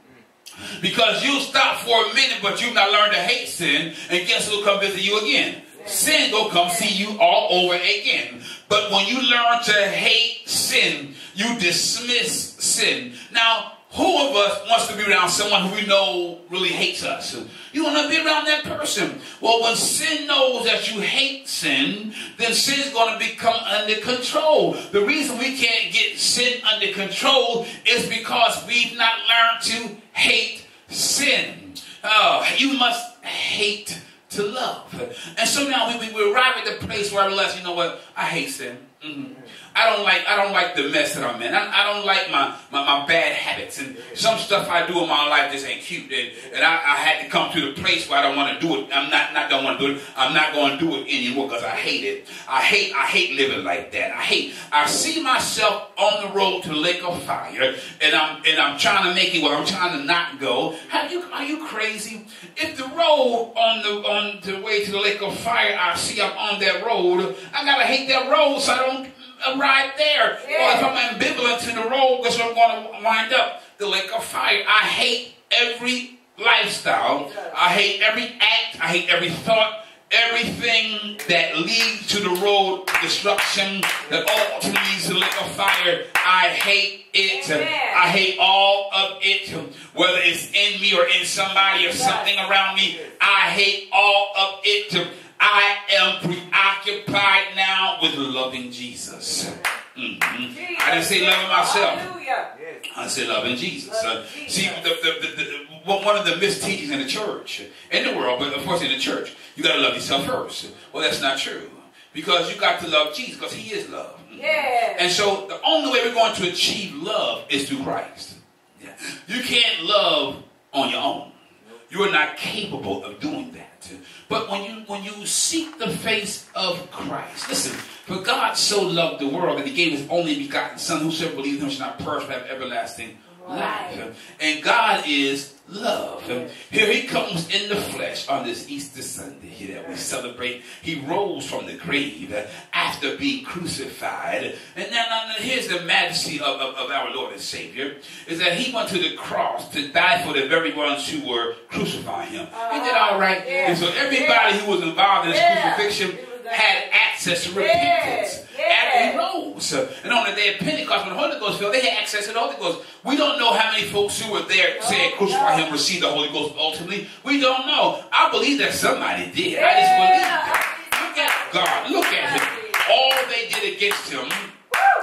Because you'll stop for a minute, but you've not learned to hate sin, and guess who'll come visit you again? Sin will come see you all over again. But when you learn to hate sin, you dismiss sin. Now, who of us wants to be around someone who we know really hates us? You want to be around that person. Well, when sin knows that you hate sin, then sin's going to become under control. The reason we can't get sin under control is because we've not learned to hate sin. Oh, you must hate to love. And so now we, we, we arrive at the place where I realize, you know what, I hate sin. Mm-hmm. I don't like I don't like the mess that I'm in. I, I don't like my, my, my, bad habits and some stuff I do in my life just ain't cute. And, and I, I had to come to the place where I don't want to do it. I'm not not don't want to do it. I'm not going to do it anymore because I hate it. I hate I hate living like that. I hate. I see myself on the road to lake of fire, and I'm and I'm trying to make it where I'm trying to not go. How you are you crazy? If the road on the on the way to the lake of fire, I see I'm on that road. I gotta hate that road so I don't right there. Yeah. Or if I'm ambivalent to the road, where I'm going to wind up? The lake of fire. I hate every lifestyle. I hate every act. I hate every thought. Everything that leads to the road of destruction, that ultimately leads to the lake of fire, I hate it. Amen. I hate all of it, whether it's in me or in somebody or something around me. I hate all of it. I am preoccupied now with loving Jesus. Mm-hmm. I didn't say loving myself. I said loving Jesus. Uh, see, the, the, the, one of the misteachings in the church, in the world, but of course in the church, you got to love yourself first. Well, that's not true. Because you got to love Jesus, because he is love. Yeah. And so the only way we're going to achieve love is through Christ. Yeah. You can't love on your own. You are not capable of doing that. But when you when you seek the face of Christ, listen, for God so loved the world that he gave his only begotten son, whosoever believes in him shall not perish but have everlasting And God is love. Here he comes in the flesh on this Easter Sunday that we celebrate. He rose from the grave after being crucified. And now, now here's the majesty of, of, of, our Lord and Savior, is that he went to the cross to die for the very ones who were crucifying him. Isn't that all right? And so everybody who was involved in his yeah, crucifixion had access to repentance after he rose. And on the day of Pentecost, when the Holy Ghost fell, they had access to the Holy Ghost. We don't know how many folks who were there saying crucify him received the Holy Ghost ultimately. We don't know. I believe that somebody did. I just believe that. Look at God. Look at him. All they did against him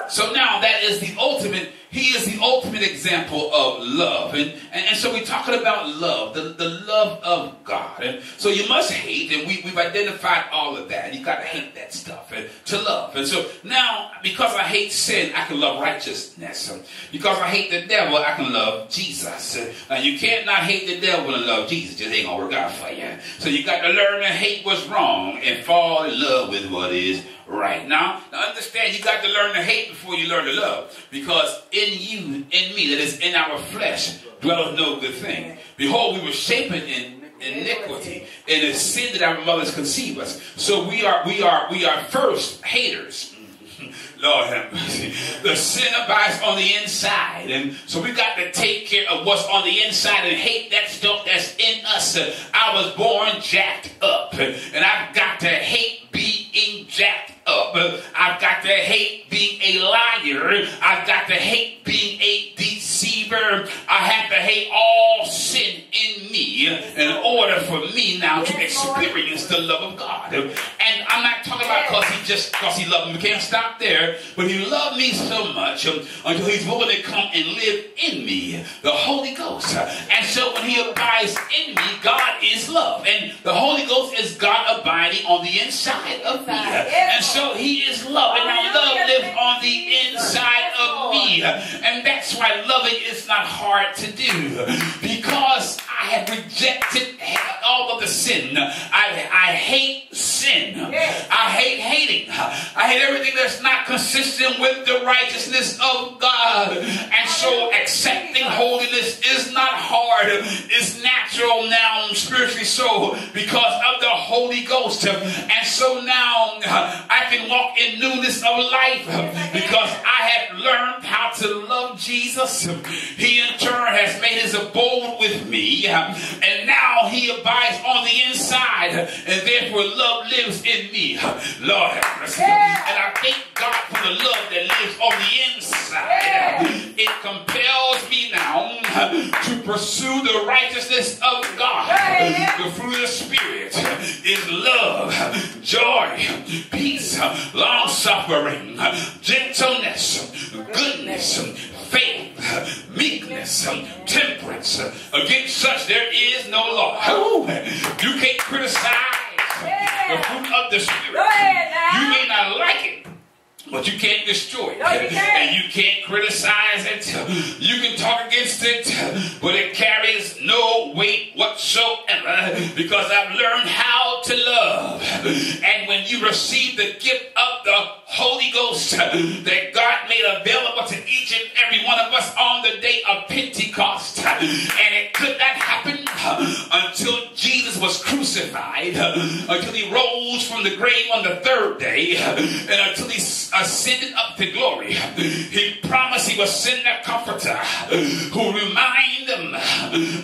So now that is the ultimate he is the ultimate example of love. And, and, and, so we're talking about love, the, the love of God. And so you must hate, and we, we've identified all of that. You got to hate that stuff and to love. And so now, because I hate sin, I can love righteousness. Because I hate the devil, I can love Jesus. Now you can't not hate the devil and love Jesus. Just ain't gonna work out for you. So you got to learn to hate what's wrong and fall in love with what is right. Now, now understand you got to learn to hate before you learn to love. Because in you, in me, that is in our flesh, dwelleth no good thing. Behold, we were shapen in iniquity and the sin that our mothers conceived us. So we are, we are, we are first haters. Lord have mercy. The sin abides on the inside. And so we got to take care of what's on the inside and hate that stuff that's in us. I was born jacked up. And I've got to hate. I've got to hate being a liar. I've got to hate being a deceiver. I have to hate all sin in me in order for me now to experience the love of God. And I'm not talking about because he just because he loved me. We can't stop there. But he loved me so much um, until he's willing to come and live in me, the Holy Ghost. And so when he abides in me, God is love. And the Holy Ghost is God abiding on the inside of me. And so so he is love, and now love lives on the inside of me. And that's why loving is not hard to do. Because I have rejected all of the sin. I, I hate sin. I hate hating. I hate everything that's not consistent with the righteousness of God. And so accepting holiness is not hard. It's natural now, spiritually so, because of the Holy Ghost. And so now I can walk in newness of life because I have learned how to love Jesus. He in turn has made his abode with me. And now he abides on the inside. And therefore love lives in me. Lord have mercy. And I thank God for the love that lives on the inside. It compels me now to pursue the righteousness of God. The fruit of the Spirit is love, joy, peace, long suffering, gentleness, goodness, faith, meekness, temperance. Against such there is no law. You can't criticize the fruit of the Spirit. You may not like it. But you can't destroy it. No, you and you can't criticize it. You can talk against it, but it carries no weight whatsoever because I've learned how to love. And when you receive the gift of the Holy Ghost that God made available to each and every one of us on the day of Pentecost, and it could not happen until Jesus was crucified, until he rose from the grave on the third day, and until he ascended up to glory, he promised he would send a comforter who remind them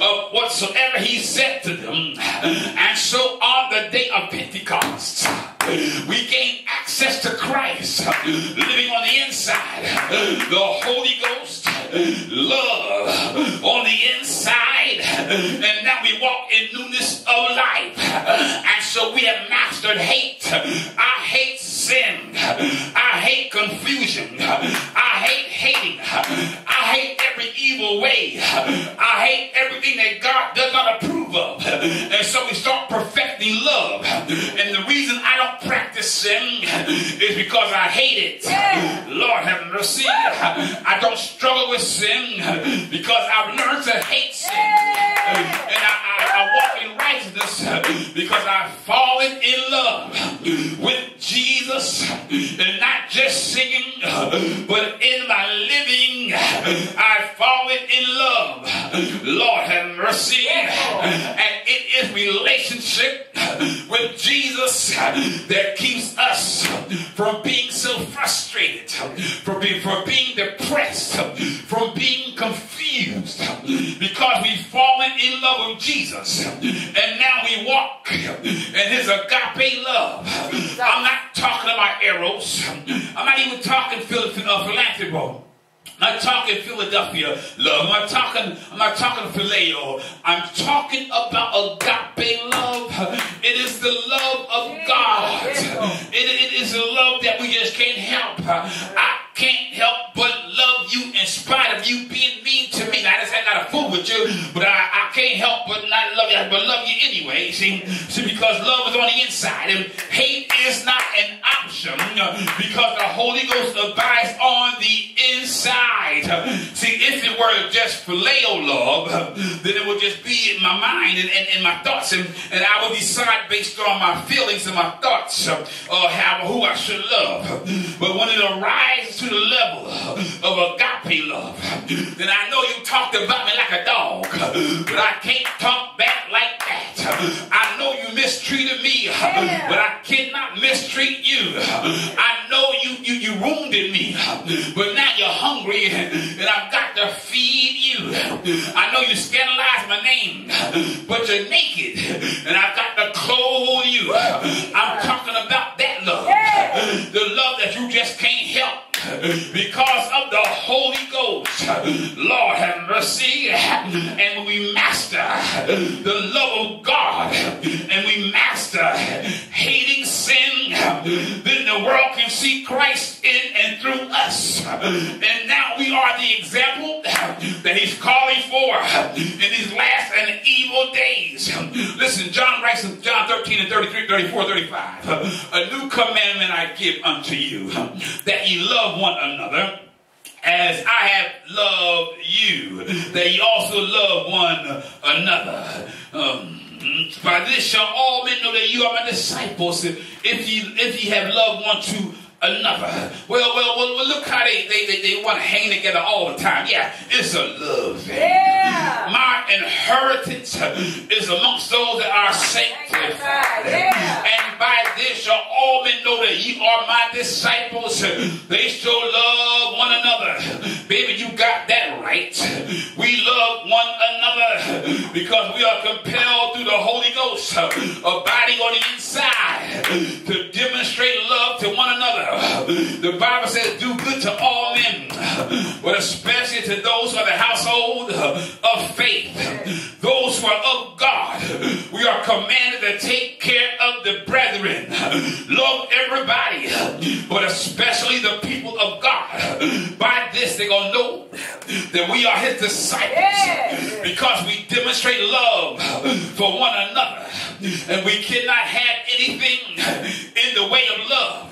of whatsoever he said to them. And so on the day of Pentecost, we gain access to Christ living on the inside. The Holy Ghost, love on the inside. And now we walk in newness of life. And so we have mastered hate. I hate sin. I hate confusion. I hate hating. I hate every evil way. I hate everything that God does not approve of. And so we start perfecting love. And the reason I don't practice sin is because I hate it. Lord have mercy. I don't struggle with sin because I've learned to hate sin. And I, I, I walk in righteousness because I've fallen in love with Jesus Jesus, and not just singing, but in my living, I've fallen in love. Lord have mercy. And it is relationship with Jesus that keeps us from being so frustrated, from being, from being depressed, from being confused, because we've fallen in love with Jesus. And now we walk in his agape love. I'm not talking about eros. I'm not even talking uh, philanthropy. I'm not talking Philadelphia love. I'm not talking, I'm not talking phileo. I'm talking about agape love. It is the love of God. It, it is a love that we just can't help. I, can't help but love you in spite of you being mean to me. Now, I just I gotta fool with you, but I, I can't help but not love you, but love you anyway. See, see, because love is on the inside, and hate is not an option because the Holy Ghost abides on the inside. See, if it were just phileo love, then it would just be in my mind and, and, and my thoughts, and, and I would decide based on my feelings and my thoughts uh, how who I should love. But when it arises to the level of agape love, then I know you talked about me like a dog, but I can't talk back like that. I know you mistreated me, but I cannot mistreat you. I know you, you, you wounded me, but now you're hungry and I've got to feed you. I know you scandalized my name, but you're naked and I've got to clothe you. I'm talking about that love. The love that you just can't help because of the Holy Ghost. Lord have mercy. And we master the love of God and we master hating sin, then the world can see Christ in and through us. And now we are the example that He's calling for in these last and evil days. Listen, John writes in John 13 and 33, 34, 35. A new commandment I give unto you, that ye love one another as I have loved you, that ye also love one another. Um, by this shall all men know that you are my disciples if you if you have loved one to another. Well, well, well, well look how they, they, they, they want to hang together all the time. Yeah, it's a love thing. Yeah. My inheritance is amongst those that are sanctified. Yeah. By this shall all men know that ye are my disciples. They shall love one another. Baby, you got that right. We love one another because we are compelled through the Holy Ghost abiding on the inside to demonstrate love to one another. The Bible says, do good to all men, but especially to those are the household of faith, those who are of God. We are commanded to take care of the brethren, love everybody, but especially the people of God. By this, they're going to know that we are His disciples because we demonstrate love for one another. And we cannot have anything in the way of love.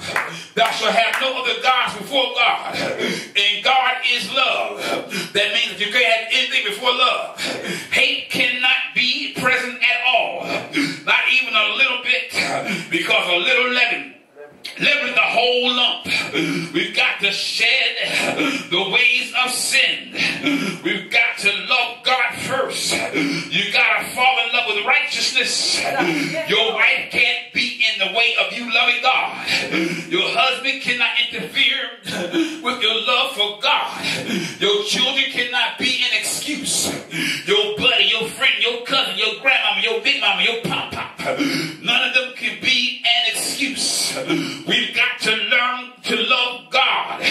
Thou shalt have no other gods before God. And God is love. That means that you can't have anything before love. Hate cannot be present at all. Not even a little bit. Because a little leaven living the whole lump. We've got to shed the ways of sin. We've got to love God first. You got to fall in love with righteousness. Your wife can't be in the way of you loving God. Your husband cannot interfere with your love for God. Your children cannot be an excuse. Your buddy, your friend, your cousin, your grandmama, your big mama, your pop pop. None of them can be an excuse. We've got to learn to love God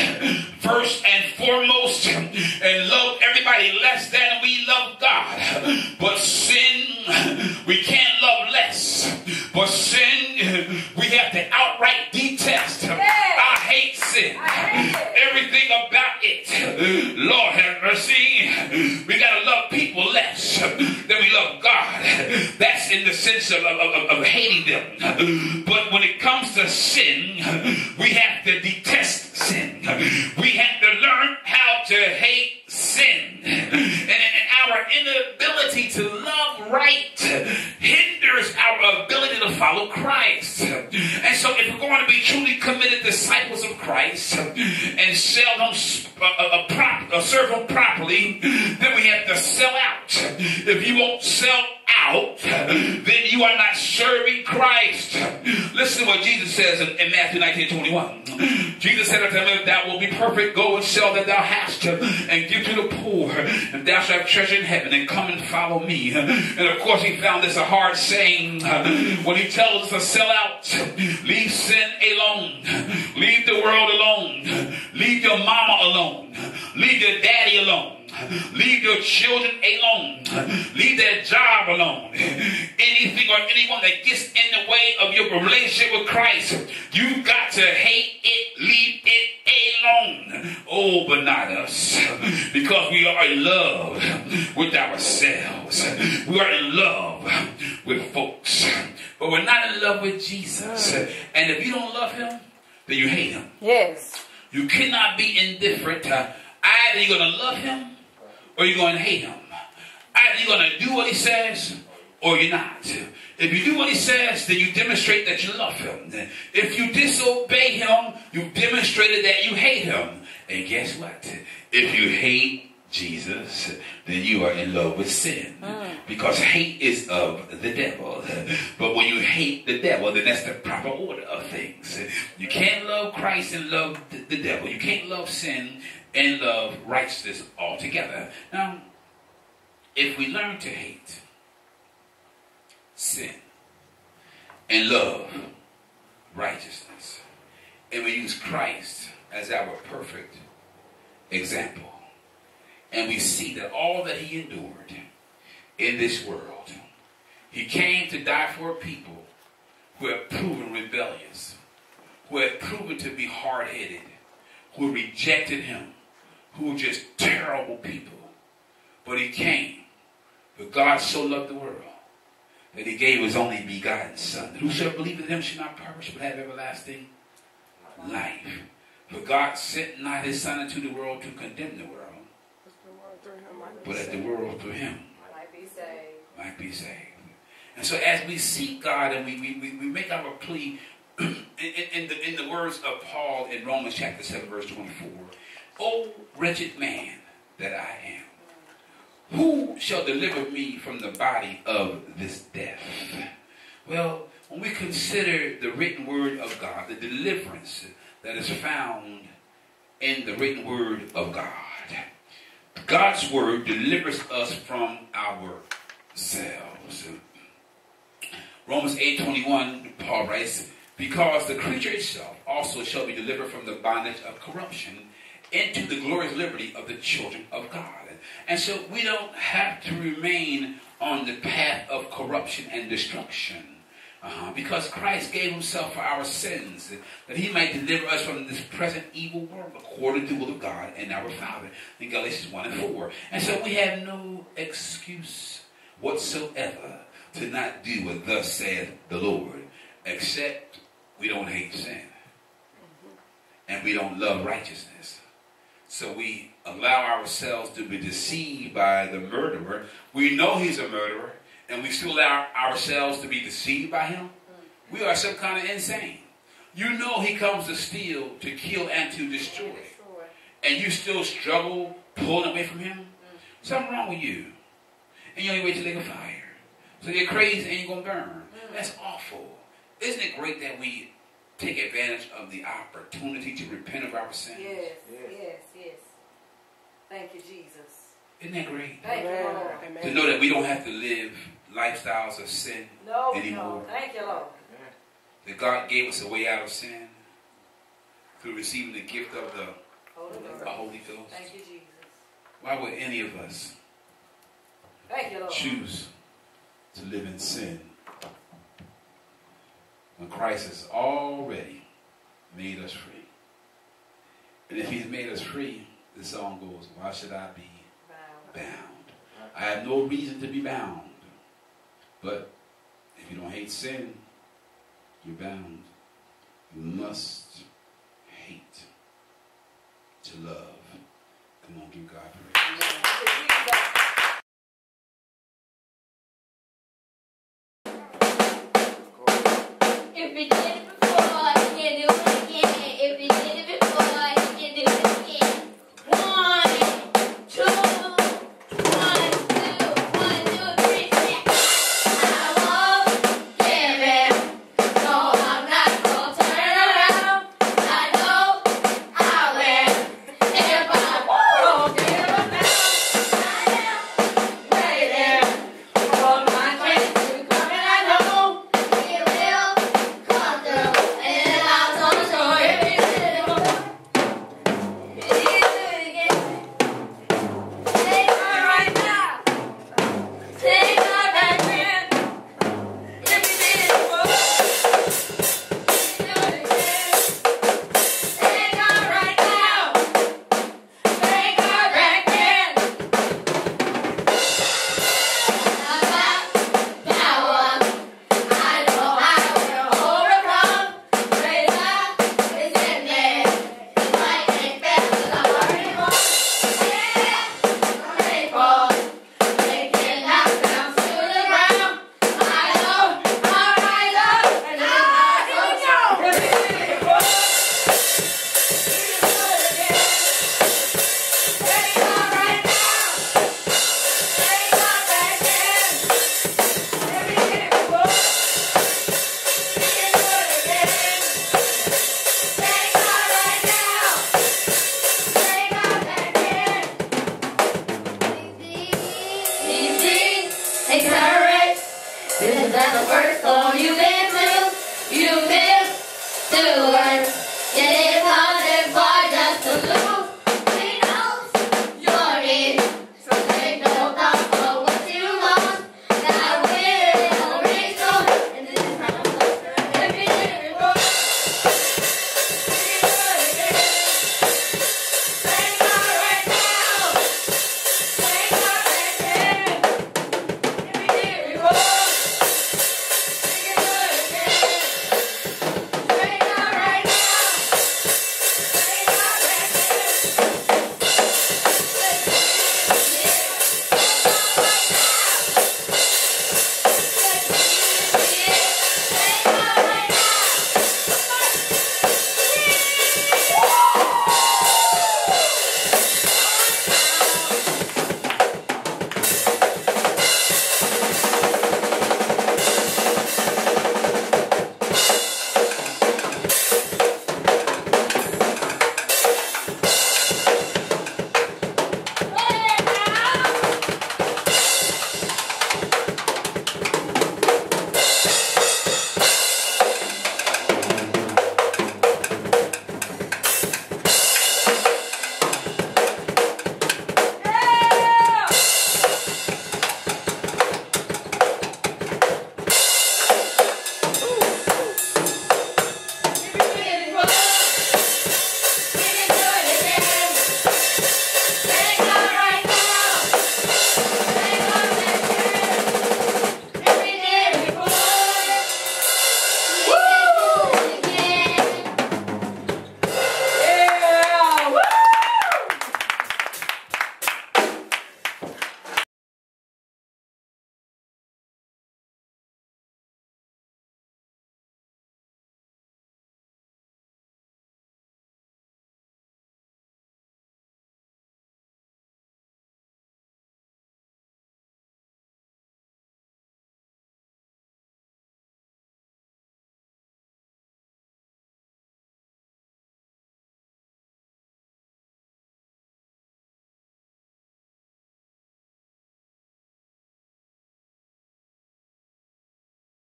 first and foremost and love everybody less than we love God. But sin, we can't love less. But sin, we have to outright detest. I hate sin. Everything about it. Lord have mercy. We got to love people less than we love God. That's in the sense of, of, of, of hating them. But when it comes to sin, we have to detest sin. We have to learn how to hate sin. And, and our inability to love right hinders our ability to follow Christ. And so if we're going to be truly committed disciples of Christ and sell them, uh, uh, prop, uh, serve them properly, then we have to sell out. If you won't sell out, then you are not serving Christ. Listen to what Jesus says in, in Matthew 19 21. Jesus said unto him, Thou wilt be perfect, go and sell that thou hast, and give to the poor, and thou shalt have treasure in heaven, and come and follow me. And of course, he found this a hard saying when he tells us to sell out, leave sin alone, leave the world alone, leave your mama alone, leave your daddy alone. Leave your children alone. Leave their job alone. Anything or anyone that gets in the way of your relationship with Christ, you've got to hate it, leave it alone. all but not us because we are in love with ourselves. We are in love with folks, but we're not in love with Jesus. And if you don't love him, then you hate him. Yes. You cannot be indifferent. Either you're going to love him or you're going to hate him. Either you're going to do what he says or you're not. If you do what he says, then you demonstrate that you love him. If you disobey him, you demonstrated that you hate him. And guess what? If you hate Jesus, then you are in love with sin. Mm. Because hate is of the devil. But when you hate the devil, then that's the proper order of things. You can't love Christ and love the devil. You can't love sin and love righteousness altogether. Now, if we learn to hate, sin and love righteousness. And we use Christ as our perfect example. And we see that all that he endured in this world, he came to die for a people who had proven rebellious, who had proven to be hard headed, who rejected him, who were just terrible people. But he came. But God so loved the world that he gave his only begotten Son. Whosoever believe in him shall not perish, but have everlasting life. For God sent not his Son into the world to condemn the world, but that the world through him might be saved. Might be saved. And so as we seek God and we, we, we make our plea in, in, the, in the words of Paul in Romans chapter 7, verse 24, O wretched man that I am, who shall deliver me from the body of this death? Well, when we consider the written word of God, the deliverance that is found in the written word of God, God's word delivers us from ourselves. Romans 8:21, Paul writes, because the creature itself also shall be delivered from the bondage of corruption into the glorious liberty of the children of God. And so we don't have to remain on the path of corruption and destruction. Uh-huh. Because Christ gave himself for our sins, that he might deliver us from this present evil world according to the will of God and our Father in Galatians 1 and 4. And so we have no excuse whatsoever to not do what thus saith the Lord, except we don't hate sin and we don't love righteousness. So we allow ourselves to be deceived by the murderer. We know he's a murderer, and we still allow ourselves to be deceived by him. We are some kind of insane. You know he comes to steal, to kill, and to destroy. And you still struggle pulling away from him? Something wrong with you. And you only wait till they go fire. So you're crazy and you're going to burn. That's awful. Isn't it great that we take advantage of the opportunity to repent of our sins? Yes, yes, yes. Thank you, Jesus. Isn't that great? Thank you, Lord. To know that we don't have to live lifestyles of sin no, anymore. No. Thank you, Lord. That God gave us a way out of sin through receiving the gift of the Holy, the Holy Ghost. Thank you, Jesus. Why would any of us Thank you, Lord. choose to live in sin when Christ has already made us free? And if He's made us free, the song goes, Why should I be bound? I have no reason to be bound. But if you don't hate sin, you're bound. You must hate to love. Come on, give God praise. If it did